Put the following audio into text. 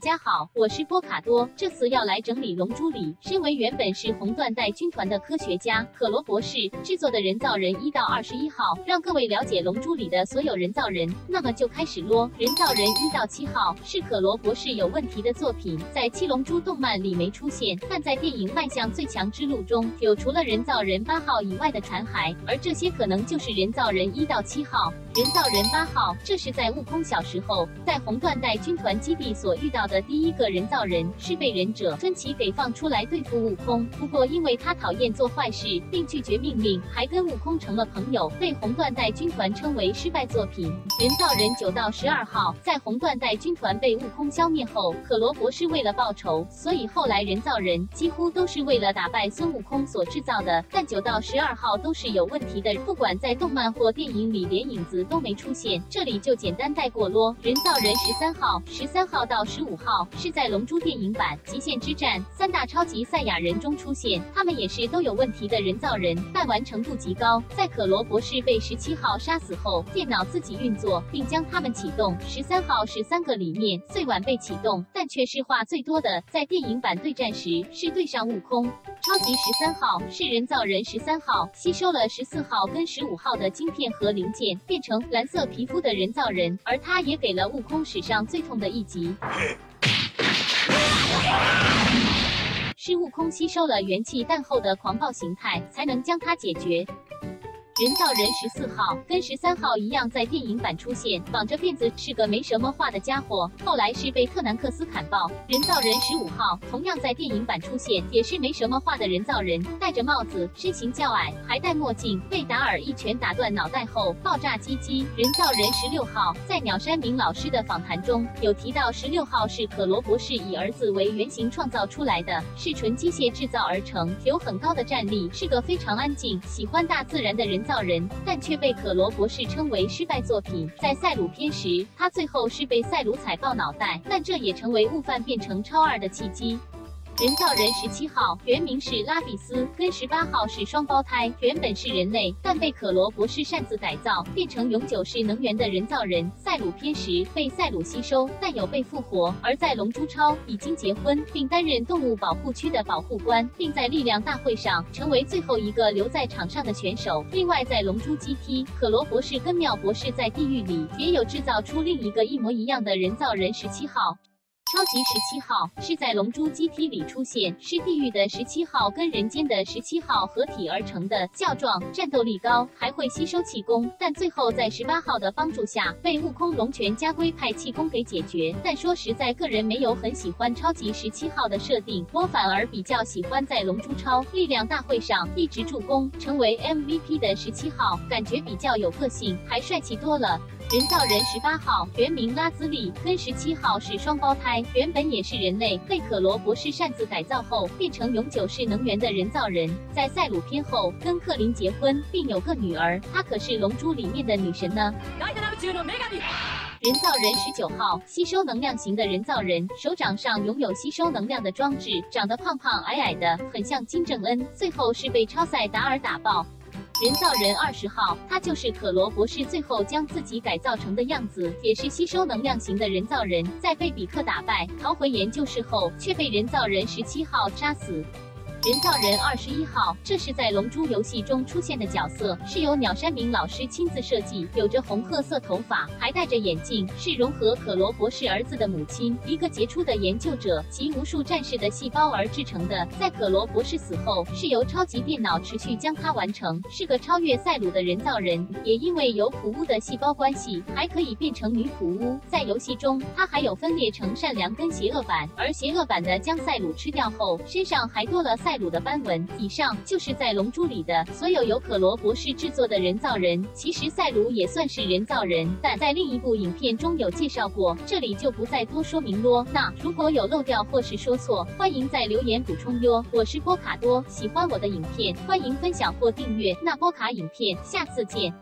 家好，我是波卡多，这次要来整理《龙珠》里，身为原本是红缎带军团的科学家可罗博士制作的人造人一到二十一号，让各位了解《龙珠》里的所有人造人。那么就开始咯，人造人一到七号是可罗博士有问题的作品，在七龙珠动漫里没出现，但在电影《迈向最强之路》中有除了人造人八号以外的残骸，而这些可能就是人造人一到七号。人造人八号，这是在悟空小时候在红缎带军团基地所遇到的第一个人造人，是被忍者尊奇给放出来对付悟空。不过因为他讨厌做坏事，并拒绝命令，还跟悟空成了朋友，被红缎带军团称为失败作品。人造人九到十二号，在红缎带军团被悟空消灭后，可罗博士为了报仇，所以后来人造人几乎都是为了打败孙悟空所制造的。但九到十二号都是有问题的，不管在动漫或电影里，连影子。都没出现，这里就简单带过咯。人造人十三号、十三号到十五号是在《龙珠》电影版《极限之战》三大超级赛亚人中出现，他们也是都有问题的人造人，但完成度极高。在可罗博士被十七号杀死后，电脑自己运作并将他们启动。十三号是三个里面最晚被启动，但却是话最多的。在电影版对战时是对上悟空。超级十三号是人造人十三号吸收了十四号跟十五号的晶片和零件，变成。蓝色皮肤的人造人，而他也给了悟空史上最痛的一击，是悟空吸收了元气弹后的狂暴形态，才能将它解决。人造人十四号跟十三号一样，在电影版出现，绑着辫子，是个没什么话的家伙。后来是被特南克斯砍爆。人造人十五号同样在电影版出现，也是没什么话的人造人，戴着帽子，身形较矮，还戴墨镜，被达尔一拳打断脑袋后爆炸鸡鸡。人造人十六号在鸟山明老师的访谈中有提到，十六号是可罗博士以儿子为原型创造出来的，是纯机械制造而成，有很高的战力，是个非常安静、喜欢大自然的人。造人，但却被可罗博士称为失败作品。在赛鲁篇时，他最后是被赛鲁踩爆脑袋，但这也成为悟饭变成超二的契机。人造人十七号原名是拉比斯，跟十八号是双胞胎，原本是人类，但被可罗博士擅自改造，变成永久式能源的人造人。赛鲁篇时被赛鲁吸收，但有被复活。而在龙珠超已经结婚，并担任动物保护区的保护官，并在力量大会上成为最后一个留在场上的选手。另外，在龙珠 GT，可罗博士跟妙博士在地狱里也有制造出另一个一模一样的人造人十七号。超级十七号是在龙珠 GT 里出现，是地狱的十七号跟人间的十七号合体而成的，较壮，战斗力高，还会吸收气功。但最后在十八号的帮助下，被悟空龙泉家龟派气功给解决。但说实在，个人没有很喜欢超级十七号的设定，我反而比较喜欢在龙珠超力量大会上一直助攻，成为 MVP 的十七号，感觉比较有个性，还帅气多了。人造人十八号原名拉兹利，跟十七号是双胞胎，原本也是人类，被可罗博士擅自改造后变成永久式能源的人造人。在赛鲁篇后跟克林结婚，并有个女儿，她可是龙珠里面的女神呢。人造人十九号吸收能量型的人造人，手掌上拥有吸收能量的装置，长得胖胖矮矮的，很像金正恩。最后是被超赛达尔打爆。人造人二十号，他就是可罗博士最后将自己改造成的样子，也是吸收能量型的人造人，在被比克打败，逃回研究室后，却被人造人十七号杀死。人造人二十一号，这是在《龙珠》游戏中出现的角色，是由鸟山明老师亲自设计，有着红褐色头发，还戴着眼镜，是融合可罗博士儿子的母亲，一个杰出的研究者及无数战士的细胞而制成的。在可罗博士死后，是由超级电脑持续将它完成，是个超越赛鲁的人造人。也因为有普乌的细胞关系，还可以变成女普乌。在游戏中，它还有分裂成善良跟邪恶版，而邪恶版的将赛鲁吃掉后，身上还多了赛。赛鲁的斑纹，以上就是在《龙珠》里的所有由可罗博士制作的人造人。其实赛鲁也算是人造人，但在另一部影片中有介绍过，这里就不再多说明咯。那如果有漏掉或是说错，欢迎在留言补充哟。我是波卡多，喜欢我的影片，欢迎分享或订阅。那波卡影片，下次见。